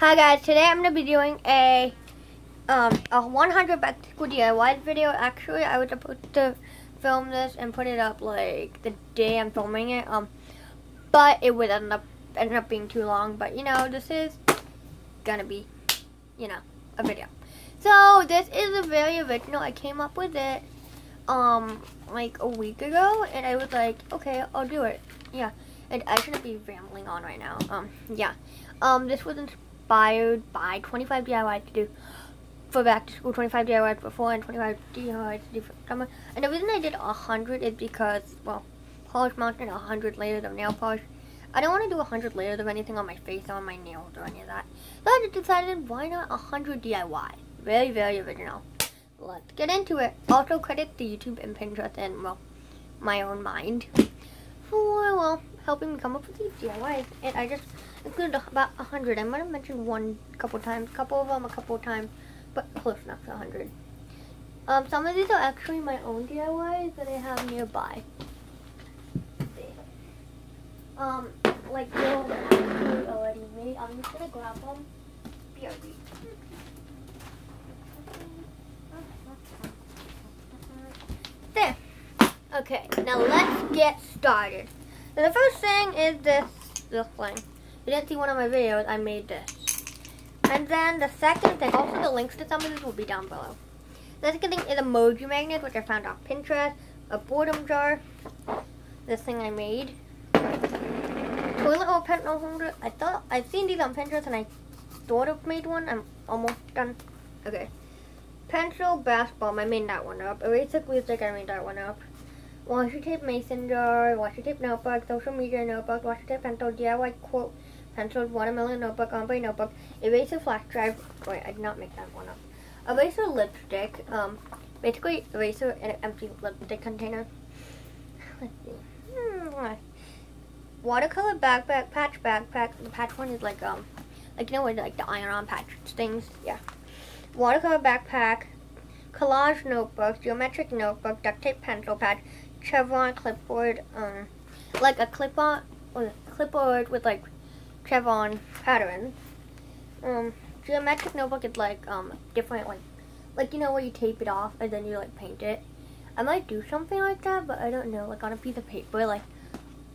Hi guys, today I'm going to be doing a um, a 100 back to school DIY video. Actually, I was supposed to film this and put it up like the day I'm filming it. Um, but it would end up end up being too long. But you know, this is gonna be, you know, a video. So this is a very original. I came up with it um like a week ago, and I was like, okay, I'll do it. Yeah, and I shouldn't be rambling on right now. Um, yeah. Um, this was inspired by 25 DIY to do for back to school, 25 DIY for and 25 DIY to do for summer. And the reason I did 100 is because, well, polish mountain 100 layers of nail polish. I don't want to do 100 layers of anything on my face on my nails or any of that. So I just decided, why not 100 DIY? Very, very original. Let's get into it. Also credit the YouTube and Pinterest and, well, my own mind for, well, helping me come up with these DIYs. And I just included about 100. I might have mentioned one couple times, couple of them a couple of times, but close enough to 100. Um, some of these are actually my own DIYs that I have nearby. Um, like those already made. I'm just gonna grab them. BRB. There. Okay, now let's get started. The first thing is this, this thing. You didn't see one of my videos, I made this. And then the second thing, also the links to some of these will be down below. The second thing is emoji magnets, which I found off Pinterest. A boredom jar. This thing I made. Toilet roll pencil oh, holder. I thought I've seen these on Pinterest and I thought I've made one. I'm almost done. Okay. Pencil basketball. I made that one up. Eraser glue stick. I made that one up. Washi tape mason jar. Washi tape notebook. Social media notebook. Washi tape pencil. DIY quote pencil. Watermelon notebook. Ombre notebook. Eraser flash drive. Wait, I did not make that one up. Eraser lipstick. Um, basically eraser in an empty lipstick container. Let's see. Hmm. Watercolor backpack, patch backpack. The patch one is like um, like you know what like the iron-on patch things. Yeah. Watercolor backpack, collage notebook, geometric notebook, duct tape pencil pad, chevron clipboard. Um, like a clip-on or a clipboard with like chevron pattern. Um, geometric notebook is like um different like like you know where you tape it off and then you like paint it. I might do something like that, but I don't know. Like on a piece of paper, like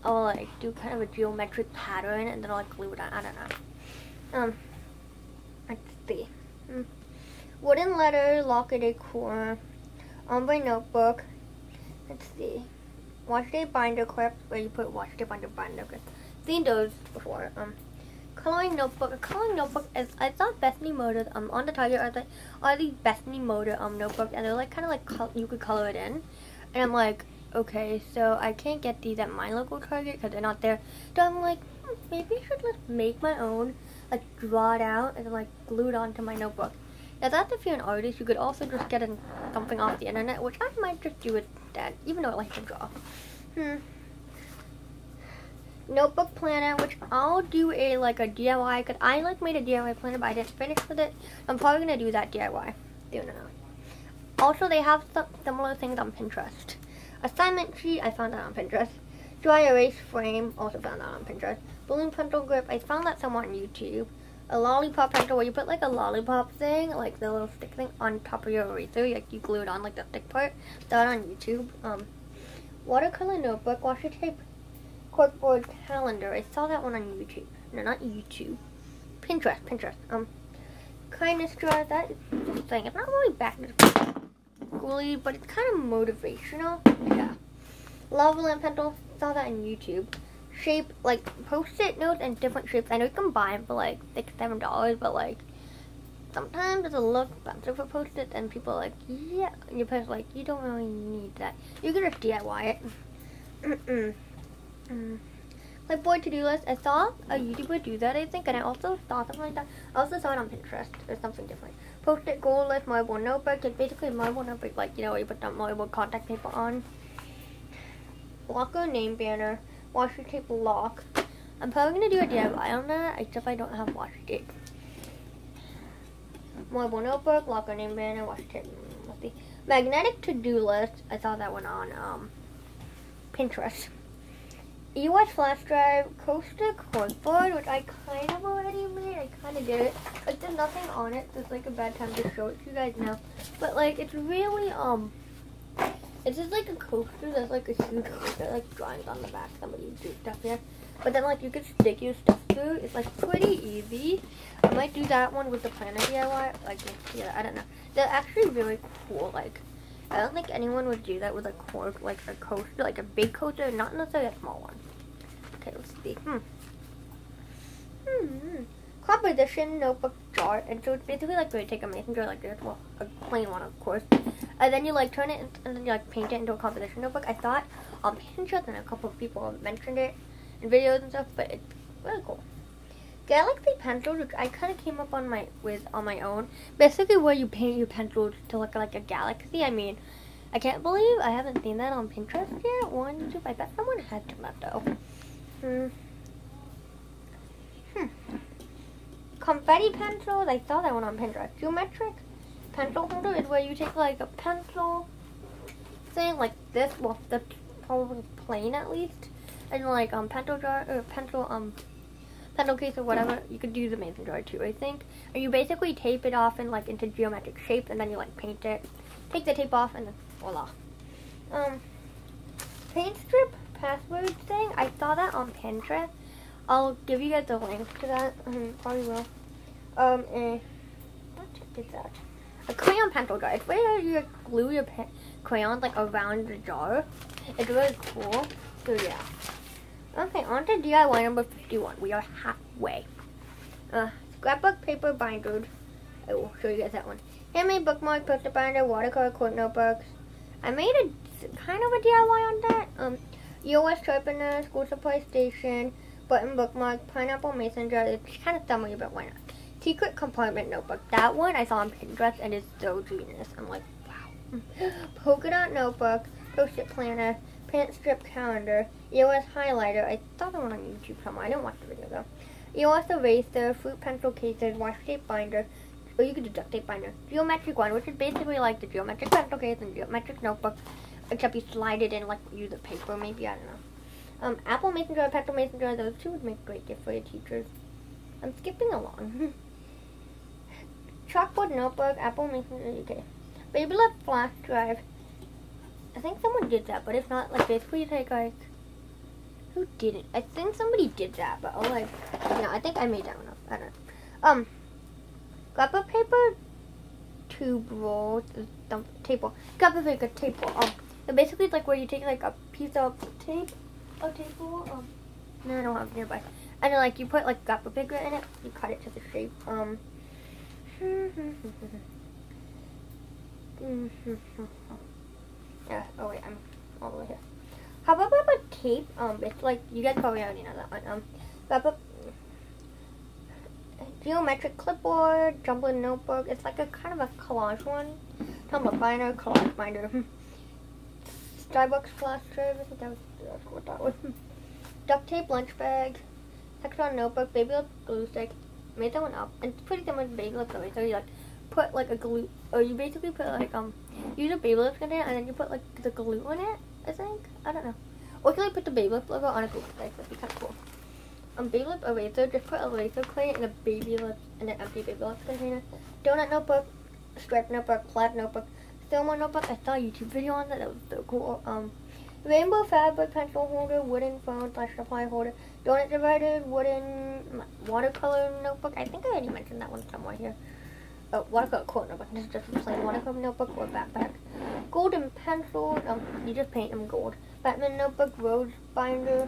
I'll like do kind of a geometric pattern and then I'll like glue it on. I don't know. Um, let's see. Mm. Wooden letter, locket decor, ombre notebook. Let's see. Washi tape binder clip, where you put washi tape on your binder clips. Seen those before. Um, coloring notebook. A coloring notebook is I saw Bethany Mota's um on the Target are like are these Bethany Mota um notebooks and they're like kind of like you could color it in, and I'm like okay, so I can't get these at my local Target because they're not there. So I'm like, hmm, maybe I should just make my own, like draw it out and then like glue it onto my notebook. Now that's if you're an artist, you could also just get something off the internet, which I might just do with that, even though I like to draw. Hmm. Notebook planner, which I'll do a like a DIY, because I like made a DIY planner, but I didn't finish with it. I'm probably going to do that DIY. Don't. Also, they have some similar things on Pinterest. Assignment sheet, I found that on Pinterest. Dry erase frame, also found that on Pinterest. Balloon pencil grip, I found that somewhere on YouTube. A lollipop pencil where you put like a lollipop thing, like the little stick thing on top of your eraser, like you glue it on like the thick part. That on YouTube. Um, watercolor notebook, washi tape, corkboard calendar. I saw that one on YouTube. No, not YouTube. Pinterest, Pinterest. Um, kindness jar, that is just saying. I'm not really back to schooly, but it's kind of motivational. Yeah. Lava lamp pencil, saw that on YouTube. Shape, like, post-it notes and different shapes. I know you can buy them for, like, six, seven dollars, but, like, sometimes it's a little expensive for post-it, and people are like, yeah, and your parents like, you don't really need that. You can just DIY it. Mm boy to-do list, I saw a YouTuber do that, I think, and I also saw something like that. I also saw it on Pinterest, or something different. Post-it goal list, marble notebook, it's basically marble notebook, like, you know, you put that marble contact paper on. Locker name banner, washi tape lock. I'm probably going to do a DIY on that, except I don't have washi tape. Marble notebook, locker name banner, washi tape. Magnetic to-do list, I saw that one on, um, Pinterest. EOS flash drive, coaster cardboard, which I kind of already made. I kind of did it. Like there's nothing on it. It's like a bad time to show it to you guys now. But like it's really um it's just like a coaster. There's like a huge coaster, like drawings on the back. Somebody do stuff here. But then like you can stick your stuff through. It's like pretty easy. I might do that one with the planet DIY. Like yeah, I don't know. They're actually really cool. Like I don't think anyone would do that with a cork, like a coaster, like a big coaster, not necessarily a small one. Okay, let's see. Hmm. Hmm. Composition notebook jar, and so it's basically like where you take a mason jar like this, well, a plain one of course, and then you like turn it and then you like paint it into a composition notebook. I thought on Pinterest and a couple of people mentioned it in videos and stuff, but it's really cool. Galaxy pencils, which I kind of came up on my with on my own. Basically, where you paint your pencils to look like a galaxy. I mean, I can't believe I haven't seen that on Pinterest yet or on YouTube. I bet someone that though. Hmm. Hmm. Confetti pencils. I saw that one on Pinterest. Geometric pencil holder is where you take like a pencil thing like this. Well, the probably plain at least, and like um pencil jar or pencil um pencil case or whatever, you could use a mason jar too, I think. And you basically tape it off in like into geometric shape and then you like paint it. Take the tape off and then voila. Um, paint strip password thing, I saw that on Pinterest. I'll give you guys a link to that. Um, probably will. Um, a, what is that? A crayon pencil jar. It's where you glue your crayons like around the jar. It's really cool. So yeah. Okay, on to DIY number 51. We are halfway. Uh, scrapbook paper binder. I will show you guys that one. Handmade bookmark, poster binder, watercolor quote notebooks. I made a kind of a DIY on that. Um, EOS sharpener, school supply station, button bookmark, pineapple mason jar. It's kind of summary, but why not? Secret compartment notebook. That one I saw on Pinterest and it's so genius. I'm like, wow. Polka dot notebook, post-it planner, print strip calendar, EOS highlighter. I saw that one on YouTube somewhere. I didn't watch the video though. EOS eraser, fruit pencil cases, washi tape binder, or you could do duct tape binder. Geometric one, which is basically like the geometric pencil case and geometric notebook, except you slide it in like use a paper maybe, I don't know. Um, Apple mason jar, pencil mason jar, those two would make a great gift for your teachers. I'm skipping along. Chalkboard notebook, Apple mason jar, okay. Baby left flash drive, think someone did that, but if not, like basically you take like who didn't? I think somebody did that, but oh like no, I think I made that one up. I don't know. Um grappa paper tube roll table. Grappa paper table. Um and basically it's like where you take like a piece of tape a table, um no I don't have nearby. And then like you put like grappa paper in it, you cut it to the shape. Um Yeah, oh wait, I'm all the way here. How about a tape? Um, it's like, you guys probably already know that one. Um, about geometric clipboard, jumbling notebook. It's like a kind of a collage one. Tumblr binder, collage binder. Starbucks flash drive. I think that was, that's what that was. Duct tape lunch bag. Hexagon notebook. Baby glue stick. Made that one up. And it's pretty similar to baby lips. So you like put like a glue, or you basically put like um, use a baby lips in it, and then you put like the glue on it. I think I don't know. Or can I put the baby lip logo on a glue stick? That'd be kind of cool. Um, baby lip eraser. Just put a laser clay in a baby lip in an empty baby lip container. Donut notebook, striped notebook, plaid notebook, Thermal notebook. I saw a YouTube video on that. That was so cool. Um, rainbow fabric pencil holder, wooden phone slash supply holder, donut divider, wooden watercolor notebook. I think I already mentioned that one somewhere here uh, watercolor quote notebook. This is just a plain watercolor notebook or backpack. Golden pencil. Um, you just paint them gold. Batman notebook, rose binder.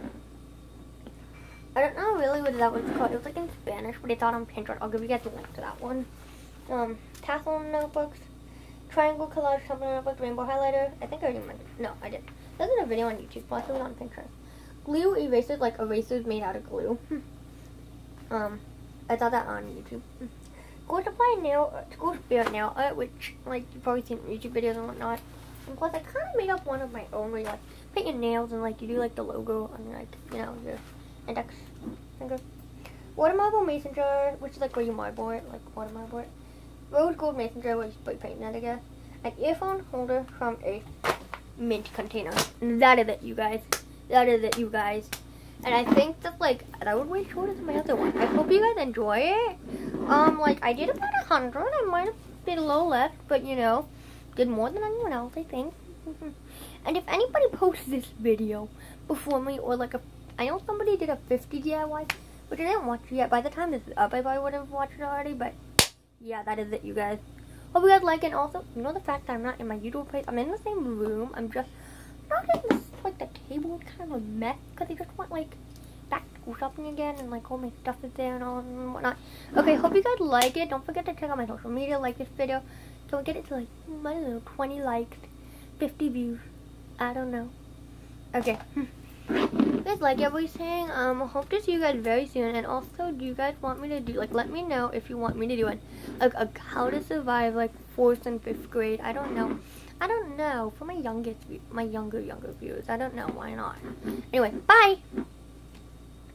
I don't know really what that was called. It was like in Spanish, but it's on Pinterest. I'll give you guys a link to that one. Um, tassel notebooks, triangle collage, something notebook, rainbow highlighter. I think I already mentioned. No, I didn't. There's a video on YouTube, plus it on Pinterest. Glue erasers, like erasers made out of glue. um, I saw that on YouTube. Go to play nail, school spirit nail art, which like you've probably seen YouTube videos and whatnot. And plus, I kind of made up one of my own where you like paint your nails and like you do like the logo on like you know your index finger. Water marble mason jar, which is like where you marble it, like water marble it. Rose gold mason jar, where you spray paint that, I guess. An earphone holder from a mint container. And That is it, you guys. That is it, you guys. And I think that like that would way shorter than my other one. I hope you guys enjoy it. Um, like, I did about a hundred. I might have been a little less, but, you know, did more than anyone else, I think. and if anybody posts this video before me, or like a, I know somebody did a 50 DIY, which I didn't watch yet. By the time this is up, I probably would have watched it already, but yeah, that is it, you guys. Hope you guys like it. And also, you know the fact that I'm not in my usual place. I'm in the same room. I'm just not in this, like, the table kind of a mess, because they just went, like, back shopping again, and, like, all my stuff is there and all and whatnot. Okay, hope you guys like it. Don't forget to check out my social media, like this video. Don't get it to, like, don't know, 20 likes, 50 views. I don't know. Okay. guys like everything. Um, hope to see you guys very soon. And also, do you guys want me to do, like, let me know if you want me to do it. Like, a how to survive, like, fourth and fifth grade. I don't know. I don't know. For my youngest, my younger, younger viewers. I don't know. Why not? Anyway, bye!